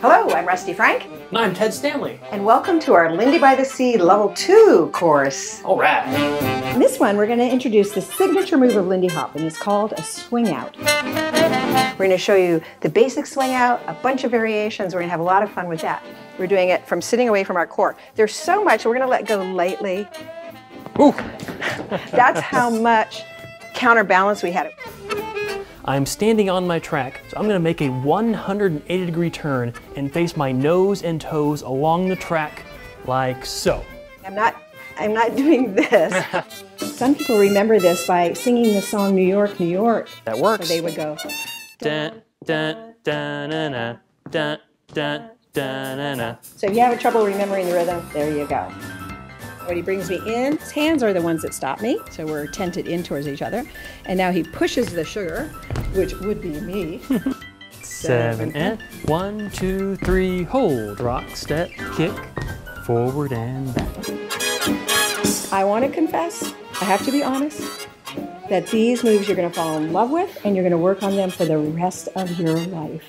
Hello, I'm Rusty Frank, And I'm Ted Stanley. and welcome to our Lindy by the Sea Level 2 course. All right. In this one, we're going to introduce the signature move of Lindy Hop, and it's called a swing out. We're going to show you the basic swing out, a bunch of variations. We're going to have a lot of fun with that. We're doing it from sitting away from our core. There's so much, we're going to let go lightly. Ooh. That's how much counterbalance we had. I'm standing on my track, so I'm going to make a 180 degree turn and face my nose and toes along the track like so. I'm not I'm not doing this. Some people remember this by singing the song New York, New York. That So works. they would go, Dun, dun, dun, na, na, dun, dun, dun, na, na. So if you have trouble remembering the rhythm, there you go. When he brings me in, his hands are the ones that stop me, so we're tented in towards each other. And now he pushes the sugar, which would be me. Seven and one, two, three, hold, rock, step, kick, forward and back. I want to confess, I have to be honest, that these moves you're going to fall in love with and you're going to work on them for the rest of your life.